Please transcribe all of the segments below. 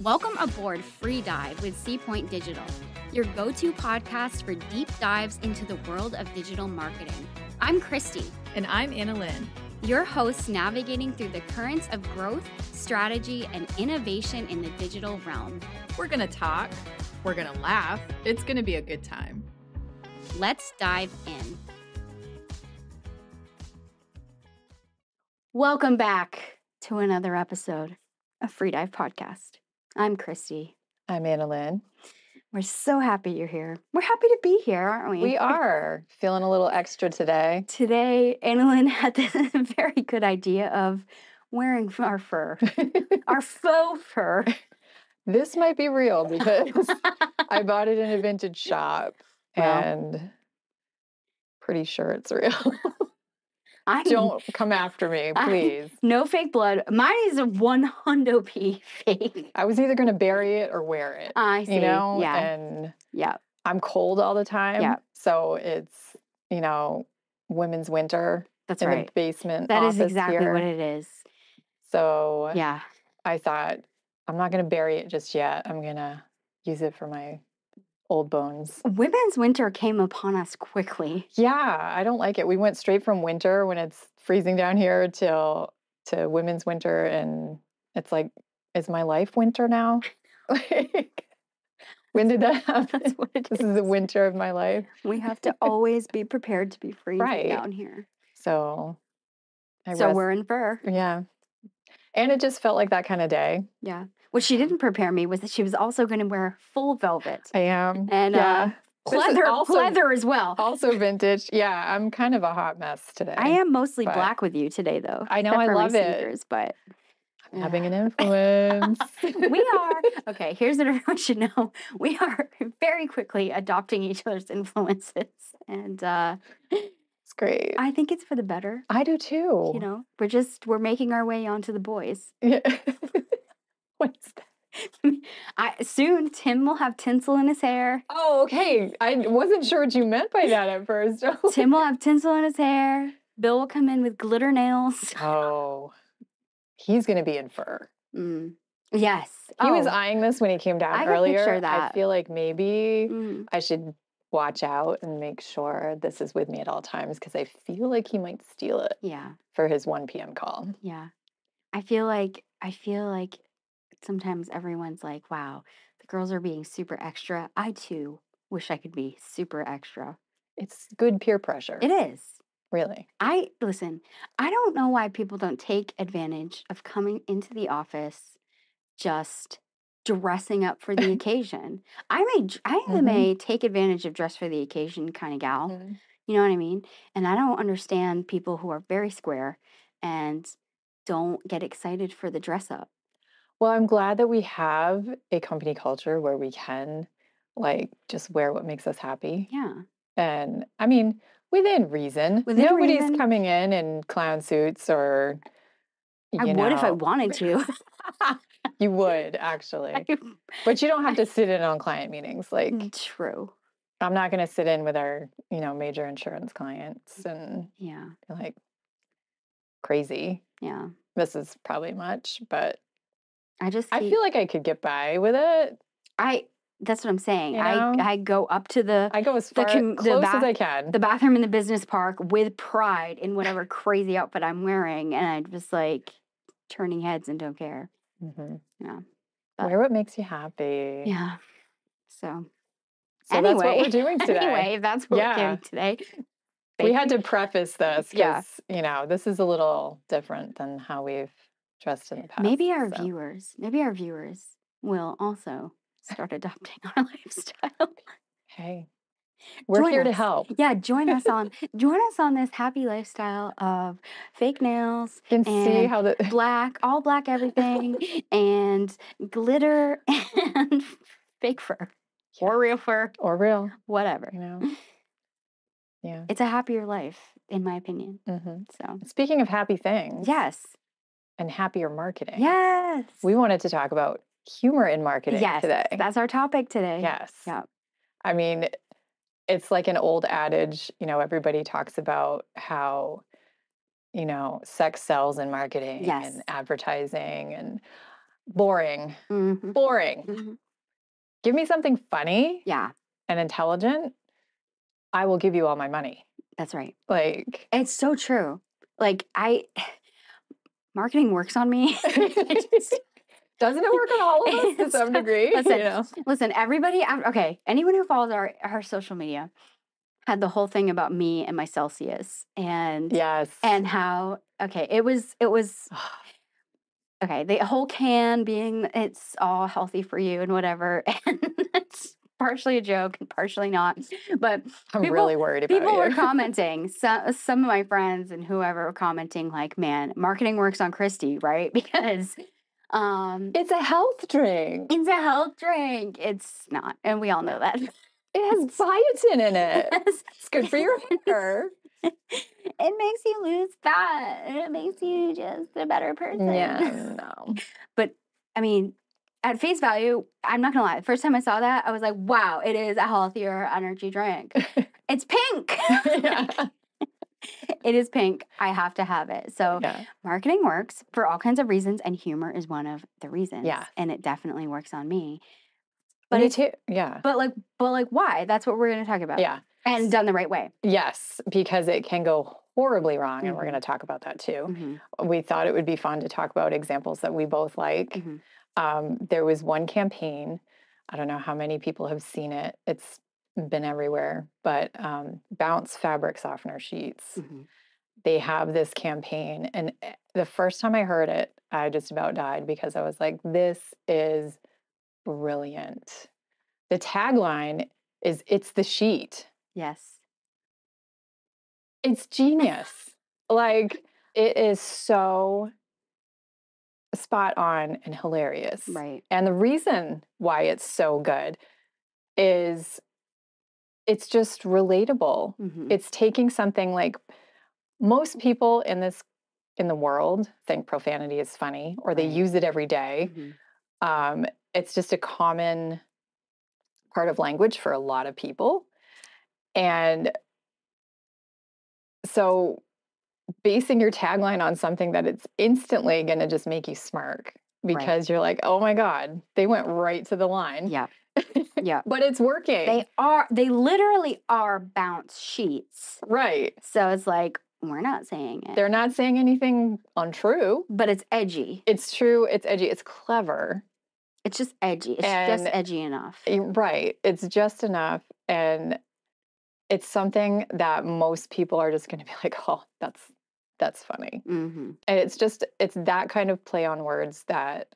Welcome aboard Free Dive with Seapoint Digital, your go to podcast for deep dives into the world of digital marketing. I'm Kristy. And I'm Anna-Lynn. Your hosts navigating through the currents of growth, strategy, and innovation in the digital realm. We're going to talk, we're going to laugh. It's going to be a good time. Let's dive in. Welcome back to another episode of Free Dive Podcast. I'm Kristy. I'm Anna-Lynn. We're so happy you're here. We're happy to be here, aren't we? We are feeling a little extra today. Today, Anna-Lynn had this very good idea of wearing our fur, our faux fur. This might be real because I bought it in a vintage shop and pretty sure it's real. I Don't come after me, I- please. no fake blood. Mine is a one hundo p fake. I was either going to bury it or wear it, I see. you know? yeah, And yeah. I'm cold all the time. Yeah. So it's, you know, women's winter That's in right. the basement. That is exactly here. what it is. So Yeah. I thought, I'm not going to bury it just yet. I'm going to use it for my old bones. Women's winter came upon us quickly. Yeah, I don't like it. We went straight from winter when it's freezing down here till to women's winter and it's like is my life winter now? like when did that happen? That's what it This is the winter of my life. We have to always be prepared to be freezing Right. down here. So I so rest- we're in fur. yeah. And it just felt like that kind of day. Yeah. What she didn't prepare me was that she was also going to wear full velvet I am. and yeah. uh, pleather, also- pleather as well. also vintage. Yeah, I'm kind of a hot mess today. I am mostly black with you today, though. I know, I love it. sneakers, but I'm having an influence. we are okay. Here's what everyone should know: we are very quickly adopting each other's influences, and uh, It's great. I think it's for the better. I do too. You know, we're just we're making our way onto the boys. Yeah. What is that? I soon Tim will have tinsel in his hair. Oh, okay. I wasn't sure what you meant by that at first. Tim will have tinsel in his hair. Bill will come in with glitter nails. oh, he's going to be in fur. Mm. Yes, He was Oh, eyeing this when he came down I earlier. I feel like maybe mm. I should watch out and make sure this is with me at all times because I feel like he might steal it Yeah, for his 1 p.m. call. yeah. I feel like I feel like sometimes everyone's like, "Wow, the girls are being super extra." I too wish I could be super extra. It's good peer pressure. It is. Really. I listen, I don't know why people don't take advantage of coming into the office just dressing up for the occasion. I may I am Mhm. a take advantage of dress for the occasion kind of gal. Mhm. You know what I mean? And I don't understand people who are very square and don't get excited for the dress up. Well, I'm glad that we have a company culture where we can like just wear what makes us happy. Yeah. And I mean, within reason. Within Nobody's reason. coming in in clown suits or I you would if I wanted to. you would actually. But you don't have to sit in on client meetings. Like mm, True. I'm not going to sit in with our, you know, major insurance clients and Yeah. like crazy. Yeah. This is probably much, but I just I feel like I could get by with it. I that's what I'm saying. You I know? I go up to the I go as The far the close as I can. the bathroom in the business park with pride in whatever crazy outfit I'm wearing, and I'm just like turning heads and don't care. Mhm. Yeah. But- Wear what makes you happy. Yeah. So So anyway, that's what we're doing today. anyway, that's what we're Yeah. doing today. we had to preface this because Yeah. you know this is a little different than how we've dressed in the past. Maybe our so. viewers, maybe our viewers will also start adopting our lifestyle. Hey, we're Join here to help. yeah, join us on join us on this happy lifestyle of fake nails, You can see and how the black, all black everything, and glitter and fake fur or real fur, or real, whatever. you know. Yeah. It's a happier life, in my opinion. hmm So, Speaking of happy things, yes, and happier marketing. yes, We wanted to talk about humor in marketing yes. today. That's our topic today. yes. Yeah. I mean, it's like an old adage, you know, everybody talks about how, you know, sex sells in marketing Yes. and advertising. And boring, Mhm. boring. Mhm. Give me something funny Yeah, and intelligent. I will give you all my money. that's right. Like, It's so true. Like I marketing works on me. Just- doesn't it work on all of us to some degree? listen, you know? Listen, everybody okay, anyone who follows our, our social media had the whole thing about me and my Celsius and Yes. and how okay, it was it was okay, the whole can being it's all healthy for you and whatever. And it's partially a joke and partially not. But I'm people- really worried about people you. were commenting. Some some of my friends and whoever were commenting, like, man, marketing works on Kristy, right? Because um it's a health drink. it's a health drink. It's not, and we all know that. It has biotin in it. It's It's good for your hair. it makes you lose fat. and It makes you just a better person. Yeah, no. But I mean, at face value, I'm not gonna lie. The first time I saw that, I was like, wow, it is a healthier energy drink. it's pink. it is pink. I have to have it. So yeah. marketing works for all kinds of reasons, and humor is one of the reasons. Yeah. And it definitely works on me. But Me too. Yeah. but like but like why? That's what we're gonna talk about. Yeah. And done the right way. Yes, because it can go horribly wrong, and we're Mhm. going to talk about that too. Mhm, We thought it would be fun to talk about examples that we both like. mhm. Um, there was one campaign. I don't know how many people have seen it. It's been everywhere, but um, Bounce fabric softener sheets. Mhm. They have this campaign, and eh, the first time I heard it, I just about died because I was like, "This is brilliant." The tagline is "It's the sheet." Yes. It's genius. like it is so spot on and hilarious. Right. And the reason why it's so good is it's just relatable. Mhm. It's taking something like most people in this in the world think profanity is funny or they Right. use it every day. Mhm. Um, it's just a common part of language for a lot of people. And so basing your tagline on something that it's instantly going to just make you smirk because you're like, oh my God, they went right to the line. Yeah. Yeah. but it's working. They are they literally are bounce sheets. right. So it's like we're not saying it. They're not saying anything untrue. but it's edgy. It's true. It's edgy. It's clever. It's just edgy. It's And- just edgy enough. Right. It's just enough. And it's something that most people are just going to be like, oh, that's that's funny. hmm And it's just it's that kind of play on words that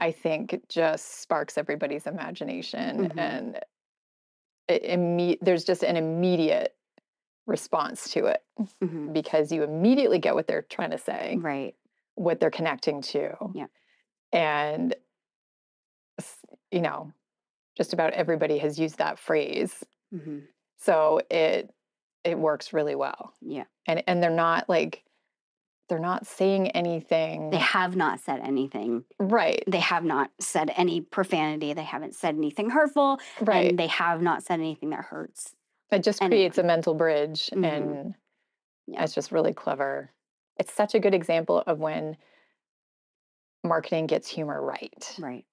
I think just sparks everybody's imagination Mhm. and it imme- there's just an immediate response to it hmm because you immediately get what they're trying to say, Right. what they're connecting to. Yeah. And you know, just about everybody has used that phrase. hmm So it it works really well. Yeah. And and they're not like they're not saying anything They have not said anything. right. They have not said any profanity. They haven't said anything hurtful. Right. And they have not said anything that hurts. it just anyone. creates a mental bridge Mhm. and Yeah. it's just really clever. It's such a good example of when marketing gets humor right. Right.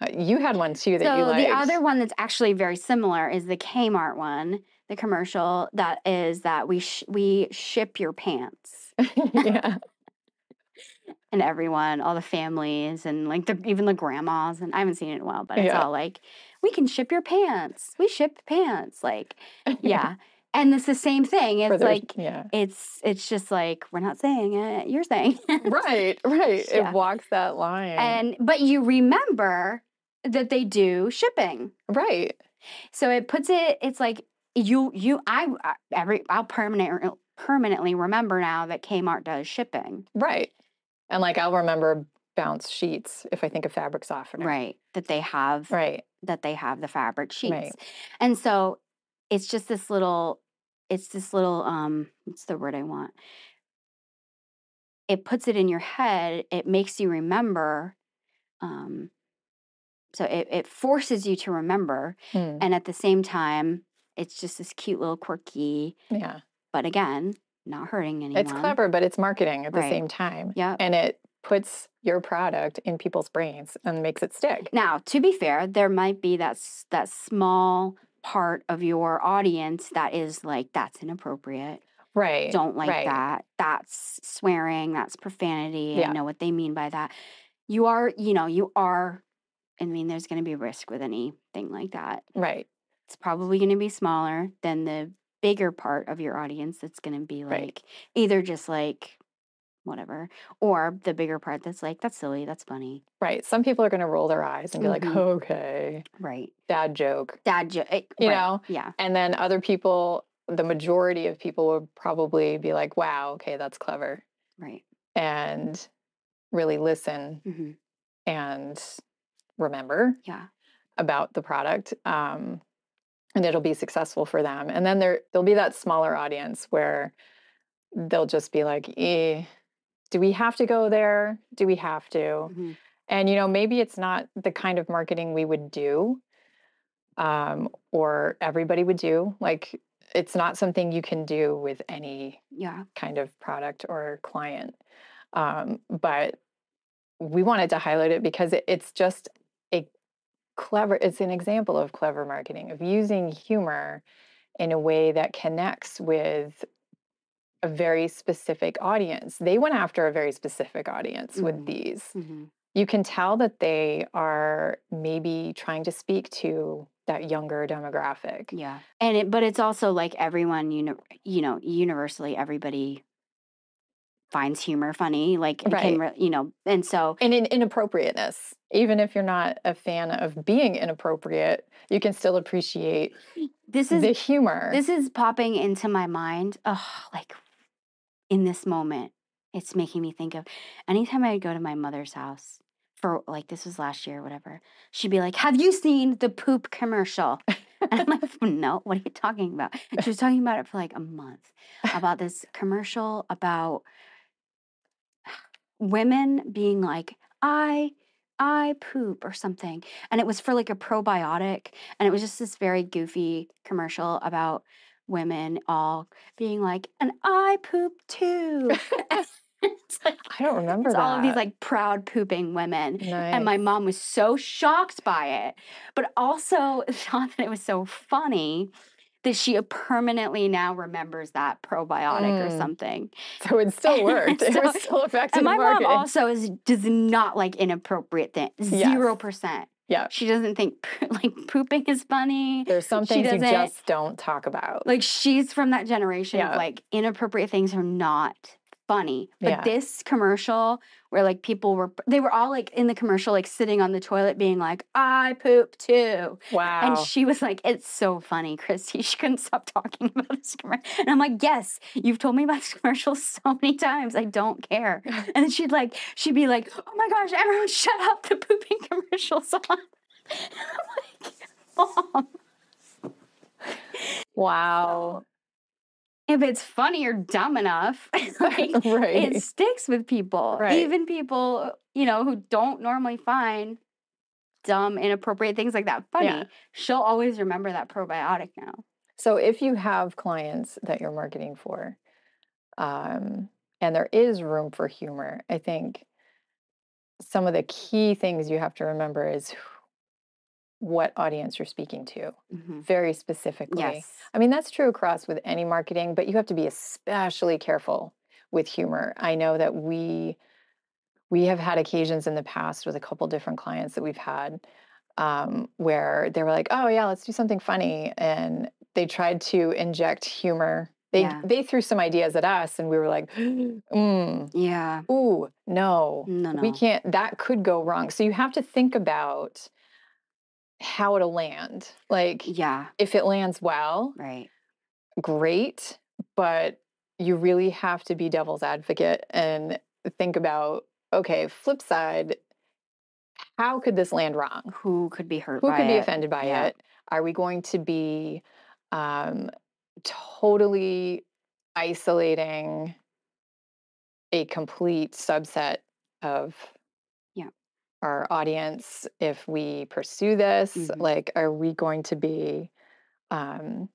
Uh, you had one too that so you liked. the other one that's actually very similar is the Kmart one, the commercial that is that we sh- we ship your pants. yeah. and everyone, all the families, and like the even the grandmas. And I haven't seen it in a while, but it's Yeah. all like, we can ship your pants. We ship pants. Like, yeah. and it's the same thing. It's their- like yeah. it's it's just like we're not saying it. You're saying. it. Right, right. Yeah. It walks that line. and but you remember that they do shipping. right. So it puts it. It's like you you I I- every I'll permanent permanently remember now that Kmart does shipping. Right. And like I'll remember bounce sheets if I think of fabric softener. Right. That they have Right. that they have the fabric sheets. Right. And so it's just this little it's this little um what's the word I want? It puts it in your head, it makes you remember um so it, it forces you to remember Hmm. and at the same time it's just this cute little quirky Yeah. but again not hurting anyone It's clever, but it's marketing at the Right. same time. yeah And it puts your product in people's brains and makes it stick. Now, to be fair, there might be that that small part of your audience that is like that's inappropriate. Right. Don't like right. that. That's swearing, that's profanity. Yeah. I know what they mean by that. You are, you know, you are I mean, there's going to be risk with anything like that. Right. It's probably going to be smaller than the bigger part of your audience that's going to be like Right. either just like whatever or the bigger part that's like that's silly, that's funny. Right. Some people are going to roll their eyes and be like, Mhm. okay, Right. dad joke. Dad joke eh, You right, know? Yeah. And then other people, the majority of people would probably be like, wow, okay, that's clever. Right. And really listen hmm and remember Yeah. about the product. Um, and it'll be successful for them. And then there there'll be that smaller audience where they'll just be like, eh, do we have to go there? Do we have to? Mhm. And you know, maybe it's not the kind of marketing we would do, um, or everybody would do. Like, it's not something you can do with any Yeah. kind of product or client. Um, but we wanted to highlight it because it, it's just clever. It's an example of clever marketing of using humor in a way that connects with a very specific audience. They went after a very specific audience with Mhm. these hmm you can tell that they are maybe trying to speak to that younger demographic. Yeah. And it, but it's also like everyone, you know, you know, universally, everybody finds humor funny. Like, it can, re- you know, and so And in inappropriateness, even if you're not a fan of being inappropriate, you can still appreciate this is the humor. this is popping into my mind. Oh, like in this moment, it's making me think of anytime I go to my mother's house for like this was last year or whatever. She'd be like, "Have you seen the poop commercial?" And I'm like, "No, what are you talking about?" And she was talking about it for like a month about this commercial about women being like, "I." I poop or something. And it was for like a probiotic. And it was just this very goofy commercial about women all being like, and I poop too. it's like, I don't remember it's that. all of these like proud pooping women. nice. And my mom was so shocked by it, but also not that it was so funny that she permanently now remembers that probiotic or Mm. something. so it still worked. it was still effective And my mom also is does not like inappropriate things. Zero percent. Yeah. She doesn't think like pooping is funny. There's some she things you just don't talk about. Like she's from that generation Yeah. of like inappropriate things are not funny. But Yeah. this commercial where like people were they were all like in the commercial like sitting on the toilet being like I poop too. wow. And she was like, "It's so funny, Kristy." She couldn't stop talking about this commercial, and I'm like, "Yes, you've told me about this commercial so many times. I don't care." And then she'd like, she'd be like, "Oh my gosh, everyone, shut up! The pooping commercial's on." I'm like, "Mom, wow. If it's funny or dumb enough, like, right. it sticks with people. Right. Even people, you know, who don't normally find dumb, inappropriate things like that funny. Yeah. She'll always remember that probiotic now. So if you have clients that you're marketing for, um, and there is room for humor, I think some of the key things you have to remember is what audience you're speaking to Mhm. very specifically. Yes. I mean, that's true across with any marketing, but you have to be especially careful with humor. I know that we we have had occasions in the past with a couple different clients that we've had um, where they were like, "Oh yeah, let's do something funny," and they tried to inject humor. They Yeah. they threw some ideas at us, and we were like, mm, Yeah. "Ooh, no, No, no. we can't. That could go wrong." So you have to think about how it'll land. Like, Yeah. if it lands well, Right. great, but you really have to be devil's advocate and think about okay, flip side, how could this land wrong? Who could be hurt Who could be it? offended by Yeah. it? Are we going to be um, totally isolating a complete subset of. Our audience if we pursue this? Mhm. Like, are we going to be um,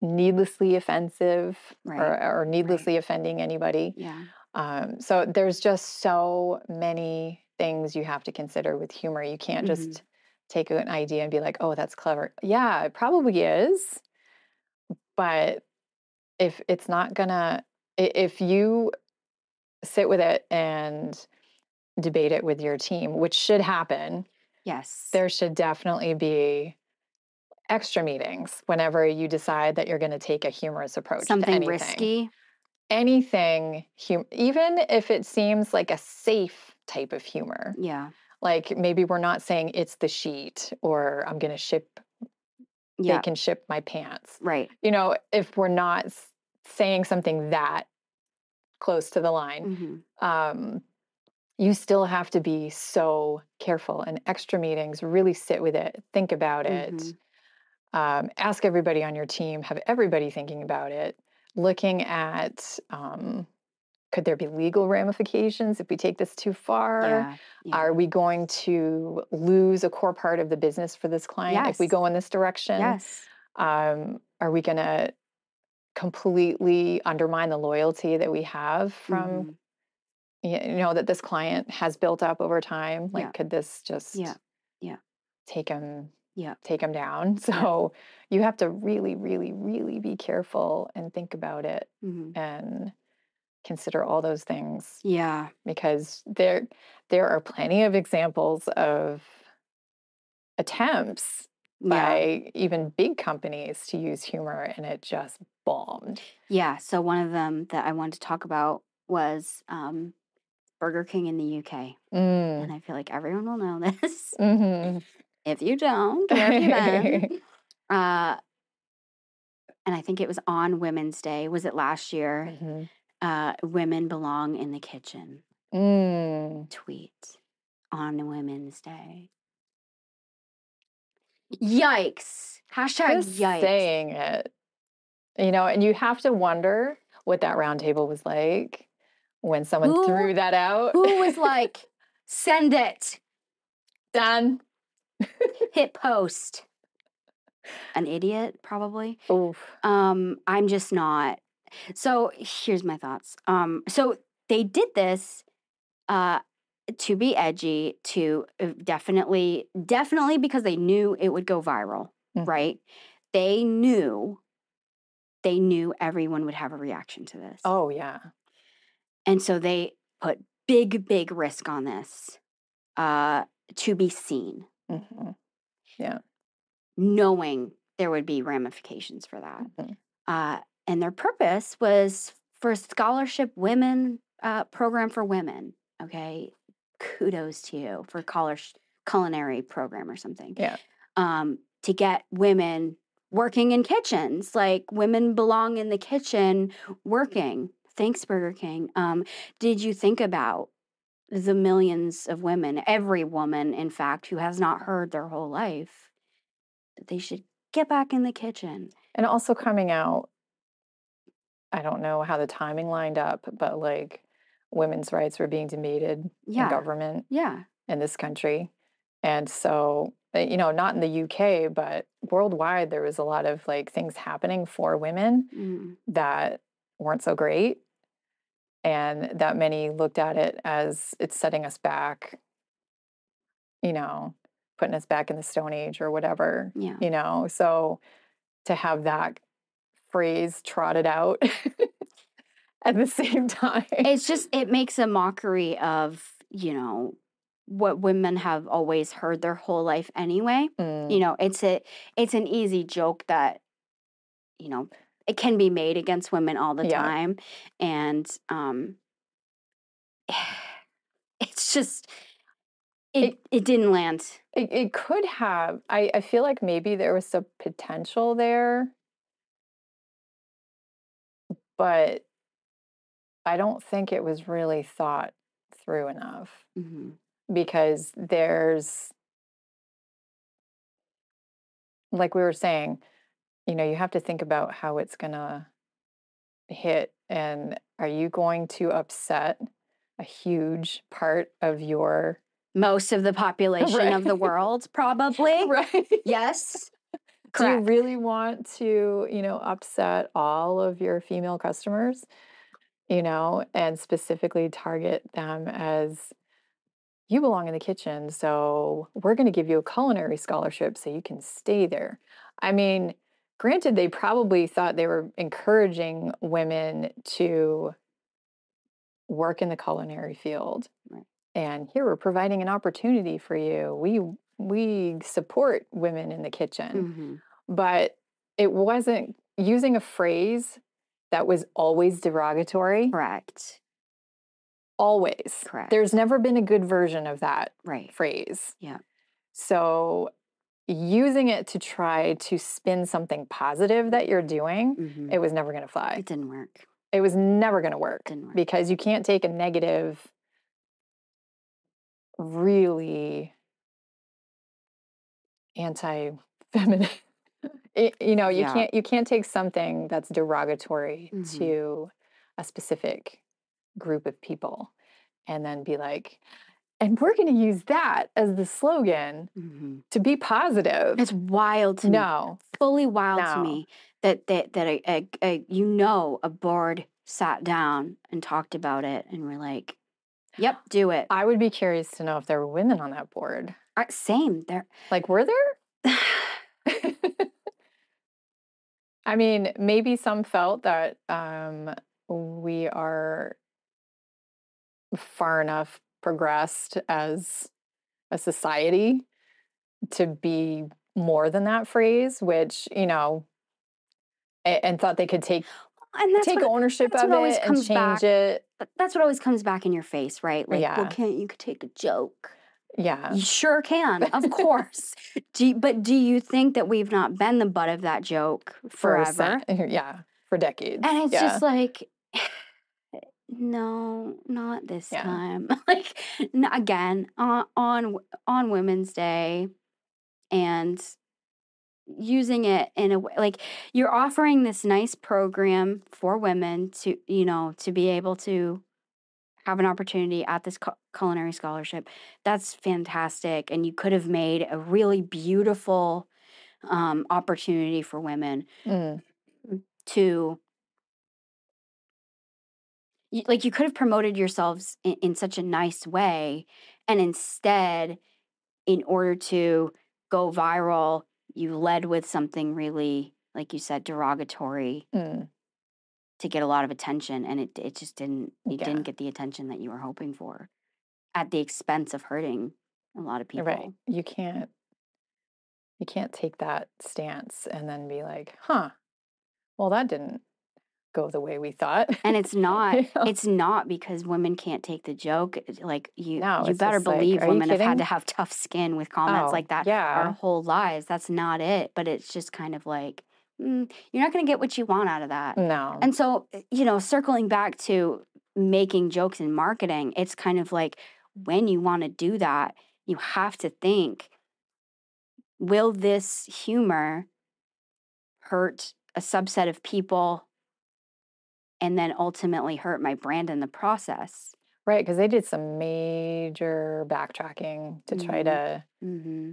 needlessly offensive Right, or, or needlessly offending anybody? Yeah. Um, so there's just so many things you have to consider with humor. You can't Mhm. just take an idea and be like, "Oh, that's clever." Yeah, it probably is, but if it's not gonna, if you sit with it and debate it with your team, which should happen, Yes. there should definitely be extra meetings whenever you decide that you're going to take a humorous approach to Something anything. risky. Anything, hum- even if it seems like a safe type of humor, Yeah. like maybe we're not saying it's the sheet or I'm going to ship, Yeah. they can ship my pants. Right. You know, if we're not saying something that close to the line, hmm um, you still have to be so careful and extra meetings really sit with it think about it Mhm. um, ask everybody on your team have everybody thinking about it looking at um, could there be legal ramifications if we take this too far Yeah. yeah. are we going to lose a core part of the business for this client if we go in this direction yes. um, are we going to completely undermine the loyalty that we have from Mhm. You know that this client has built up over time like Yeah. could this just Yeah. Yeah. take him Yeah. take him down so you have to really really really be careful and think about it Mhm. and consider all those things Yeah. because there there are plenty of examples of attempts Yeah. by even big companies to use humor and it just bombed Yeah. So one of them that I wanted to talk about was um, Burger King in the UK, mm. and I feel like everyone will know this. hmm if you don't, where have you been? uh, and I think it was on Women's Day. Was it last year? hmm Uh, Women belong in the kitchen. mm. Tweet on Women's Day. Yikes! Hashtag just yikes. saying it you know and you have to wonder what that roundtable was like when someone Who- threw that out Who was like, send it, done hit post? An idiot, probably. Oof. Um, I'm just not. So here's my thoughts. Um, so they did this uh to be edgy, to uh, definitely, definitely because they knew it would go viral, Mhm. right? They knew, they knew everyone would have a reaction to this. oh yeah And so they put big, big risk on this uh, to be seen, hmm knowing there would be ramifications for that. Mhm. Uh, and their purpose was for a scholarship women uh, program for women. Okay, kudos to you for college culinary program or something. Yeah. Um, to get women working in kitchens, like women belong in the kitchen working. Thanks, Burger King. Um, did you think about the millions of women, every woman, in fact, who has not heard their whole life, that they should get back in the kitchen? and also coming out i don't know how the timing lined up but like women's rights were being debated in government Yeah. in this country and so uh, you know not in the uk but worldwide there was a lot of like things happening for women Mm. that weren't so great and that many looked at it as it's setting us back you know putting us back in the stone age or whatever Yeah. you know so to have that phrase trotted out at the same time It's just, it makes a mockery of, you know, what women have always heard their whole life anyway. Mm, You know, it's a it's an easy joke that, you know, it can be made against women all the Yeah. time. And um it's just it It- it didn't land. it, it could have I, I feel like maybe there was some potential there but i don't think it was really thought through enough Mhm. because there's like we were saying you know you have to think about how it's going to hit and are you going to upset a huge part of your Most of the population of the world, probably. right Yes. do you really want to you know upset all of your female customers you know, and specifically target them as you belong in the kitchen. So we're going to give you a culinary scholarship so you can stay there. I mean, granted, they probably thought they were encouraging women to work in the culinary field. Right. And here we're providing an opportunity for you. We we support women in the kitchen, Mhm. but it wasn't using a phrase that was always derogatory. Correct. Always. Correct. There's never been a good version of that Right. phrase. Yeah. So using it to try to spin something positive that you're doing, Mhm. it was never going to fly. It didn't work. It was never going to work Didn't work. because you can't take a negative, really anti-feminine. you know, you Yeah. can't you can't take something that's derogatory Mhm. to a specific group of people and then be like, and we're going to use that as the slogan Mhm. to be positive. It's wild to me. no, fully wild to me that that that a, a, a you know a board sat down and talked about it and we're like, "Yep, do it." I would be curious to know if there were women on that board. Uh, Same. There. Like, were there? I mean, maybe some felt that um, we are far enough progressed as a society to be more than that phrase, which, you know, a- and, thought they could take and that's take what, ownership that's of what it and change back. it. but that's what always comes back in your face, right? Like, well, can't you could take a joke? Yeah. You sure can, of course. do you, but do you think that we've not been the butt of that joke For forever? cent- yeah. For decades. And it's yeah. just like, no, not this Yeah. time. like n- again on on on Women's Day, and using it in a way like you're offering this nice program for women to you know to be able to have an opportunity at this cu- culinary scholarship that's fantastic and you could have made a really beautiful um, opportunity for women Mm, to like you could have promoted yourselves in, in such a nice way and instead in order to go viral you led with something really like you said derogatory mm. to get a lot of attention and it it just didn't you Yeah. didn't get the attention that you were hoping for at the expense of hurting a lot of people Right. You can't you can't take that stance and then be like, huh, well that didn't go the way we thought. and it's not You know? it's not because women can't take the joke like you No, you better just like, believe women have had to have tough skin with comments Oh, like that yeah. our whole lives that's not it but it's just kind of like mm, you're not going to get what you want out of that No. and so uh, you know circling back to making jokes in marketing it's kind of like when you want to do that you have to think will this humor hurt a subset of people and then ultimately hurt my brand in the process right, because they did some major backtracking to try Mhm. to, hmm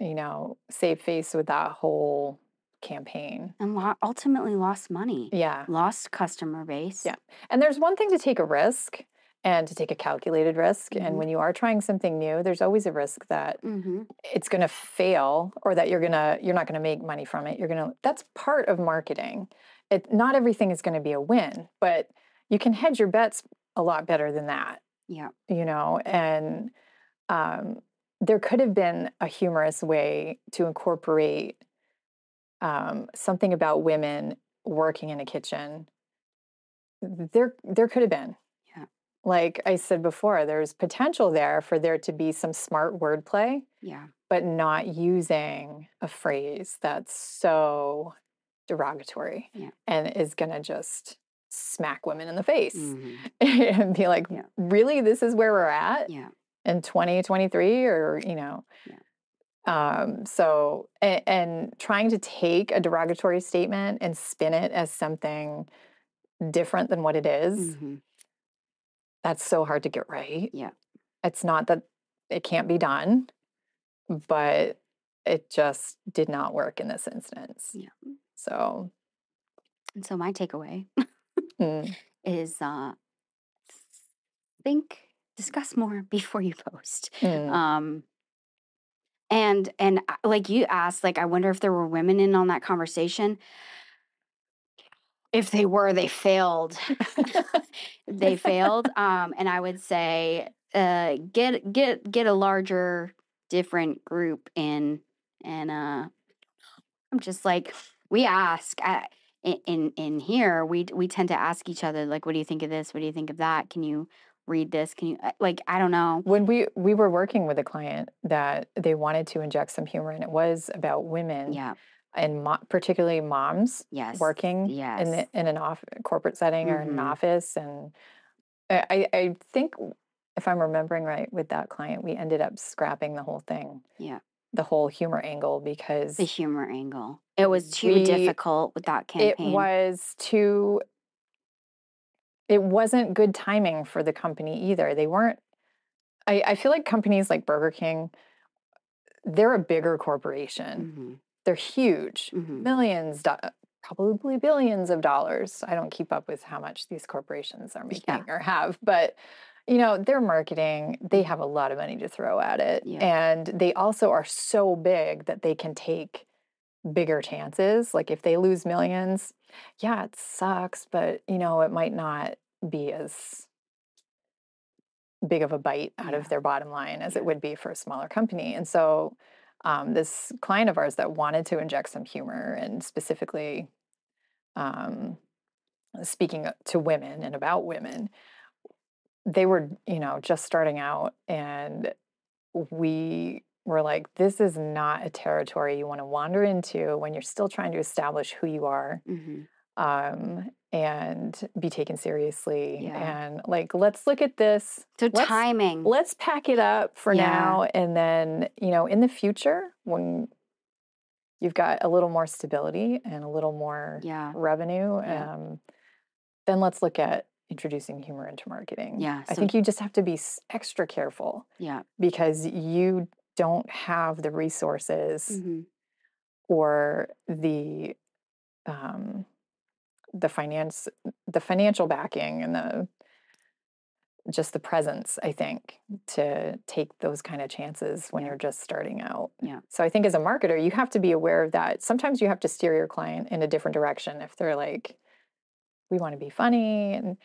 you know, save face with that whole campaign. and lo- ultimately lost money Yeah. lost customer base Yeah. And there's one thing to take a risk and to take a calculated risk. Mhm. And when you are trying something new, there's always a risk that hmm it's going to fail or that you're going to you're not going to make money from it. You're going to that's part of marketing. It not everything is going to be a win, but you can hedge your bets a lot better than that, yeah you know, and um there could have been a humorous way to incorporate um, something about women working in a kitchen. There, there could have been. Yeah. Like I said before, there's potential there for there to be some smart wordplay, yeah but not using a phrase that's so derogatory Yeah. and is going to just smack women in the face Mhm. and be like, Yeah. really, this is where we're at? yeah in 2023 or you know um so and, and trying to take a derogatory statement and spin it as something different than what it is, Mhm. that's so hard to get right Yeah. it's not that it can't be done but it just did not work in this instance Yeah. So And so my takeaway mm, is uh, think, discuss more before you post. Mm. Um, and and like you asked, like I wonder if there were women in on that conversation. If they were, they failed. they failed. Um, and I would say, uh, get get get a larger, different group in, and uh, I'm just like we ask uh, in in here. We we tend to ask each other like, what do you think of this? What do you think of that? Can you read this? Can you uh, like? I don't know. when we we were working with a client that they wanted to inject some humor and it was about women Yeah. and mo- particularly moms Yes. working Yes. in the, in an off corporate setting or in an Mhm. office and I, I I think if I'm remembering right with that client we ended up scrapping the whole thing Yeah. The whole humor angle because The humor angle. It was too We- difficult with that campaign. it was too it wasn't good timing for the company either they weren't I, I feel like companies like burger king they're a bigger corporation Mhm, they're huge mhm. millions probably billions of dollars i don't keep up with how much these corporations are making Yeah. or have but you know their marketing they have a lot of money to throw at it Yeah. and they also are so big that they can take bigger chances like if they lose millions yeah it sucks but you know it might not be as big of a bite out Yeah. of their bottom line as Yeah. it would be for a smaller company and so um, this client of ours that wanted to inject some humor and specifically um, speaking to women and about women they were you know just starting out and we were like this is not a territory you want to wander into when you're still trying to establish who you are Mhm. um, and be taken seriously Yeah. and like let's look at this So let's- timing. let's pack it up for Yeah. now and then you know in the future when you've got a little more stability and a little more Yeah. revenue um, then let's look at introducing humor into marketing Yeah, i think you just have to be extra careful Yeah. because you don't have the resources mhm, or the um, the finance the financial backing and the just the presence i think to take those kind of chances when Yeah. you're just starting out Yeah. so i think as a marketer you have to be aware of that sometimes you have to steer your client in a different direction if they're like we want to be funny and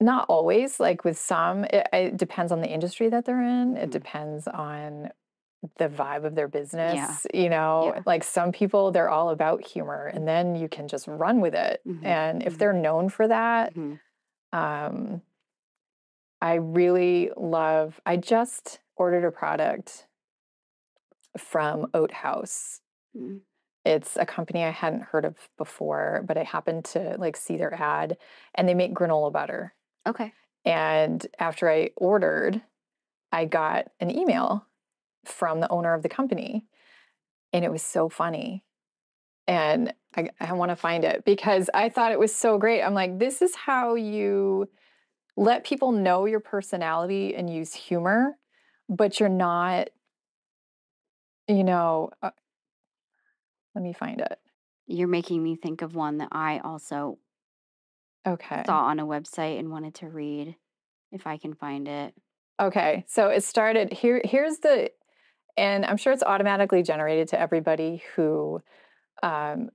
not always like with some it, it depends on the industry that they're in it Mhm. depends on the vibe of their business you Yeah. know like some people they're all about humor and then you can just run with it Mhm. and if Mhm. they're known for that mhm. um i really love i just ordered a product from Oat Haus Mm. It's a company i hadn't heard of before but i happened to like see their ad and they make granola butter Okay. and after I ordered, I got an email from the owner of the company. And it was so funny. And I, I want to find it because I thought it was so great. I'm like, this is how you let people know your personality and use humor, but you're not, you know, uh, let me find it. You're making me think of one that I also Okay. saw on a website and wanted to read if I can find it. Okay, so it started here. Here's the, and I'm sure it's automatically generated to everybody who, um,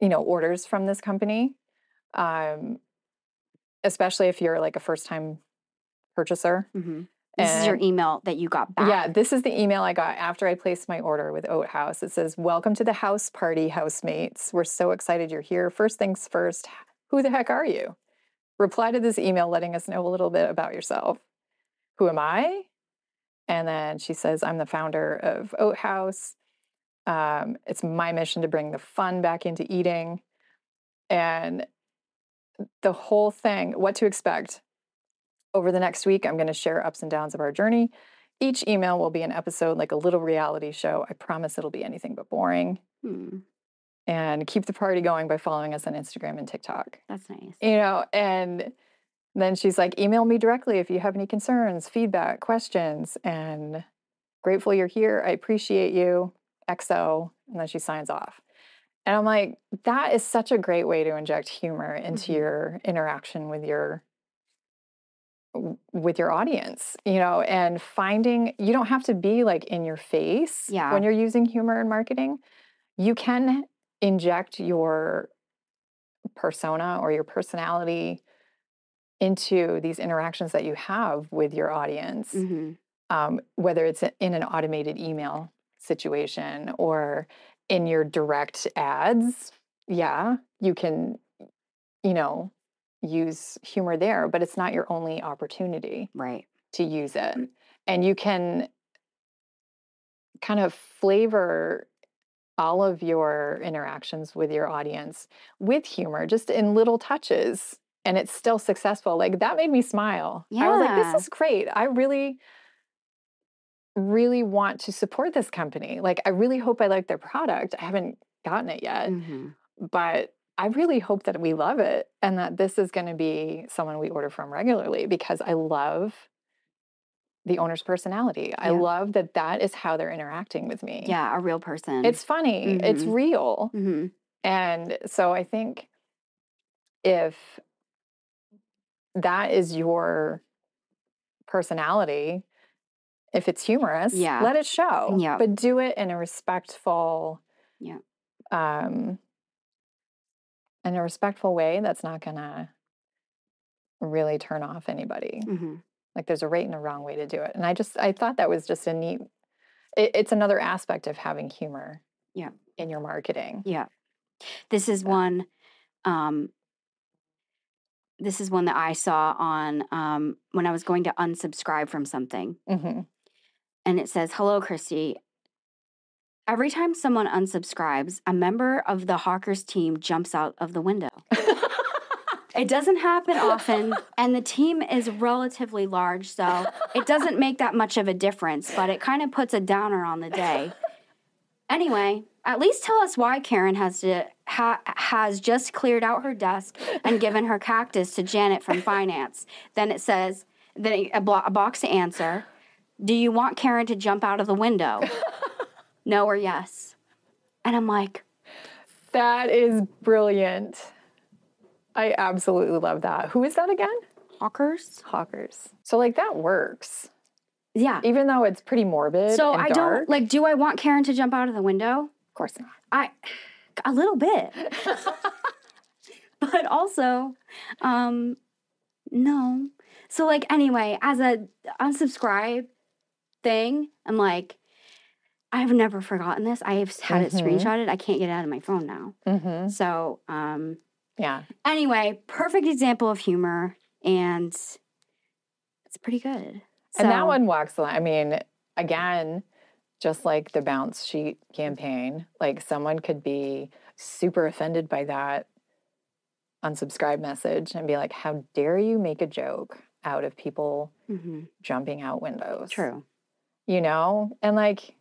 you know, orders from this company, um, especially if you're like a first time purchaser. hmm This is your email that you got back. Yeah, this is the email I got after I placed my order with Oat Haus. It says, "Welcome to the house party, housemates. We're so excited you're here. First things first, who the heck are you? Reply to this email letting us know a little bit about yourself. Who am I?" And then she says, "I'm the founder of Oat Haus. Um, it's my mission to bring the fun back into eating." And the whole thing, what to expect. Over the next week, I'm going to share ups and downs of our journey. Each email will be an episode like a little reality show. I promise it'll be anything but boring. Hmm, And keep the party going by following us on Instagram and TikTok. that's nice. You know, and then she's like, email me directly if you have any concerns, feedback, questions. And grateful you're here. I appreciate you. XO. And then she signs off. And I'm like, that is such a great way to inject humor into Mhm. your interaction with your with your audience, you know, and finding you don't have to be like in your face Yeah. when you're using humor in marketing. You can inject your persona or your personality into these interactions that you have with your audience Mhm. um, whether it's in an automated email situation or in your direct ads yeah you can you know use humor there but it's not your only opportunity Right. to use it. And you can kind of flavor all of your interactions with your audience with humor just in little touches and it's still successful. Like that made me smile. Yeah. i was like this is great. I really really want to support this company. Like i really hope i like their product. I haven't gotten it yet Mhm. but I really hope that we love it and that this is going to be someone we order from regularly because I love the owner's personality. I love that that is how they're interacting with me. Yeah, a real person. It's funny, it's Mhm. real. hmm And so I think if that is your personality, if it's humorous, Yeah. let it show. Yeah. But do it in a respectful Yeah. um in a respectful way that's not gonna really turn off anybody. hmm Like there's a right and a wrong way to do it. And I just I thought that was just a neat it, it's another aspect of having humor Yeah. in your marketing. Yeah. This is one um this is one that I saw on um when I was going to unsubscribe from something. hmm And it says, Hello, Kristy. Every time someone unsubscribes, a member of the Hawkers team jumps out of the window. It doesn't happen often, and the team is relatively large, so it doesn't make that much of a difference, but it kind of puts a downer on the day. Anyway, at least tell us why Karen has to ha, has just cleared out her desk and given her cactus to Janet from finance. Then it says, then a, blo- a box to answer. Do you want Karen to jump out of the window? No or yes. And I'm like, That is brilliant. I absolutely love that. Who is that again? Hawkers? Hawkers. So like that works. Yeah. Even though it's pretty morbid. So I dark. don't like. Do I want Karen to jump out of the window? Of course not. I, a little bit, but also, um, no. So like anyway, as a unsubscribe thing, I'm like, I've never forgotten this. I have had it Mhm. screenshotted. I can't get it out of my phone now. hmm So um, Yeah. anyway, perfect example of humor, and it's pretty good. And that one walks the line. I mean, again, just like the bounce sheet campaign, like someone could be super offended by that unsubscribe message and be like, how dare you make a joke out of people Mhm. jumping out windows? True. You know? And like,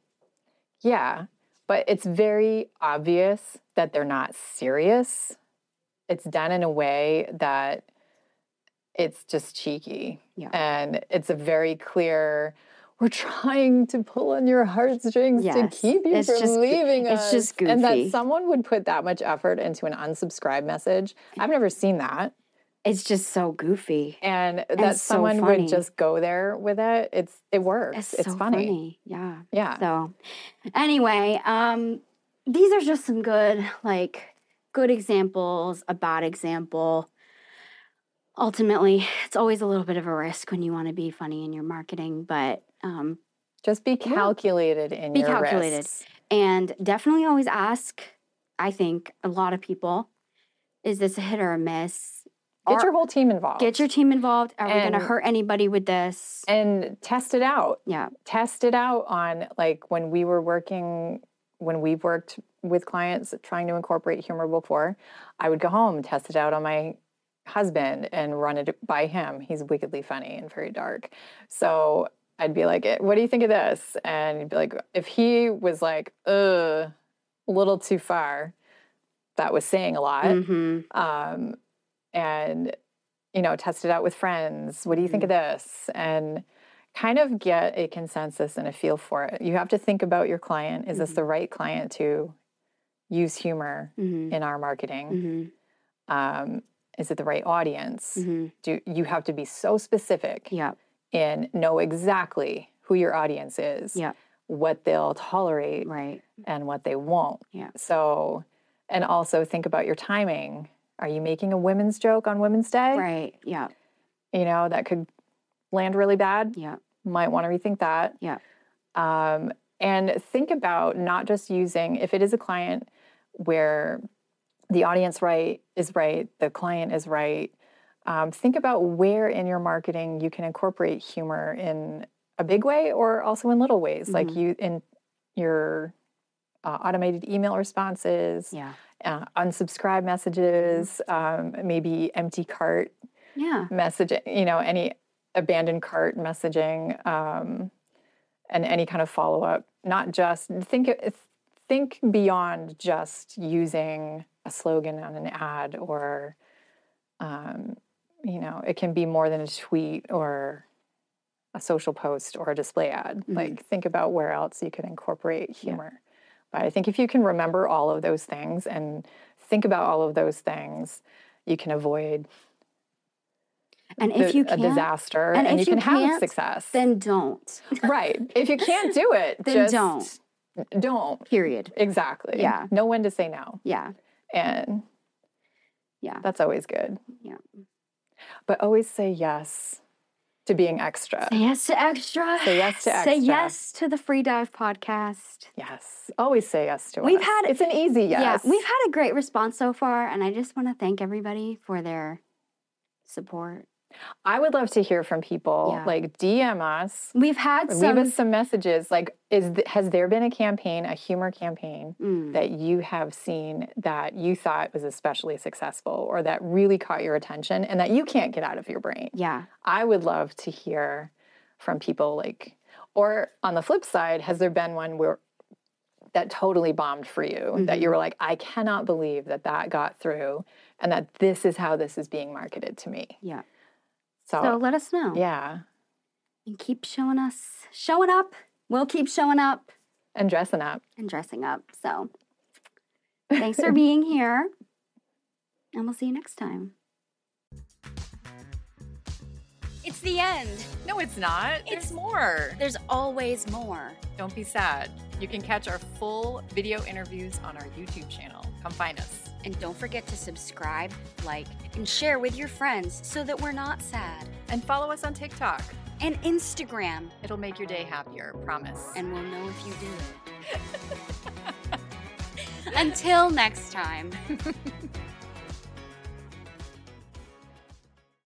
yeah, but it's very obvious that they're not serious. It's done in a way that it's just cheeky. Yeah. And it's a very clear, we're trying to pull on your heartstrings to keep you it's from just leaving it's us. just And that someone would put that much effort into an unsubscribe message. I've never seen that. It's just so goofy. And that so someone funny. would just go there with it. It's it works. It's, It's, so funny. Yeah. Yeah. So anyway, um, these are just some good, like, good examples, a bad example. Ultimately, it's always a little bit of a risk when you want to be funny in your marketing, but um, Just be Yeah. calculated in Be your calculated. risks. and definitely always ask. I think a lot of people, is this a hit or a miss? Get your whole team involved. get your team involved. Are we going to hurt anybody with this? and test it out. yeah. Test it out on like when we were working when we've worked with clients trying to incorporate humor before, I would go home, test it out on my husband and run it by him. He's wickedly funny and very dark. So I'd be like, "Eh, "What do you think of this?" And he'd be like, if he was like, "Uh, a little too far," that was saying a lot. hmm um, and you know test it out with friends what do you think of this and kind of get a consensus and a feel for it you have to think about your client is this Mhm. the right client to use humor Mhm. in our marketing? Mhm. Um, is it the right audience? Mhm. Do you have to be so specific Yep. and know exactly who your audience is, Yep. what they'll tolerate, Right. and what they won't. Yeah. So, and also think about your timing. Are you making a women's joke on Women's Day? Right. Yeah. You know, that could land really bad. Yeah. Might want to rethink that. Yeah. Um, and think about not just using, if it is a client where the audience right is right, the client is right. Um, think about where in your marketing you can incorporate humor in a big way or also in little ways, like Mhm. you in your uh, automated email responses, Yeah. Uh, unsubscribe messages, um, maybe empty cart Yeah. messaging, you know, any abandoned cart messaging, um, and any kind of follow up. Not just think think beyond just using a slogan on an ad or, um, you know, it can be more than a tweet or a social post or a display ad. Mhm. Like think about where else you could incorporate humor. But I think if you can remember all of those things and think about all of those things, you can avoid And if the- you a can't, disaster and and, if you you can have success. then don't. right. If you can't do it, Then just don't. Don't. Period. Exactly. Yeah. Know when to say no. Yeah. And Yeah. that's always good. Yeah. But always say yes to being extra. Say yes to extra. Say yes to extra. Say yes to the Free Dive podcast. Yes. Always say yes to We've us. had- it's an easy yes. Yeah, we've had a great response so far, and I just want to thank everybody for their support. I would love to hear from people. Yeah. Like DM us. We've had Leave some. us some messages. Like, is th- has there been a campaign, a humor campaign, Mm, that you have seen that you thought was especially successful or that really caught your attention and that you can't get out of your brain? yeah, I would love to hear from people like, or on the flip side, has there been one where that totally bombed for you that you were like, I cannot believe that that got through and that this is how this is being marketed to me? yeah. So, So let us know. yeah, And keep showing us, showing up. We'll keep showing up and dressing up. and dressing up. So thanks for being here. And we'll see you next time. It's the end. No, it's not. It's- There's more. There's always more. Don't be sad. You can catch our full video interviews on our YouTube channel. Come find us. And don't forget to subscribe, like, and share with your friends so that we're not sad. And follow us on TikTok. And Instagram, It'll make your day happier, promise. and we'll know if you do it. Until next time.